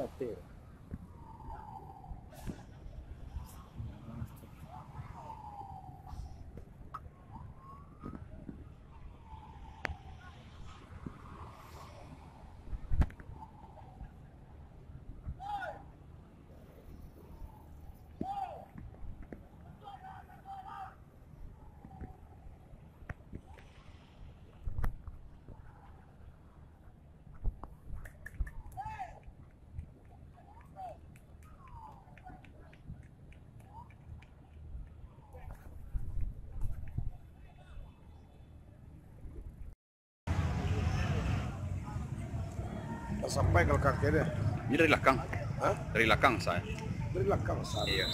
那对了。Sampai kalau kakek dia. Ini dari belakang. Hah? Dari belakang saya. Dari belakang sana. Iya.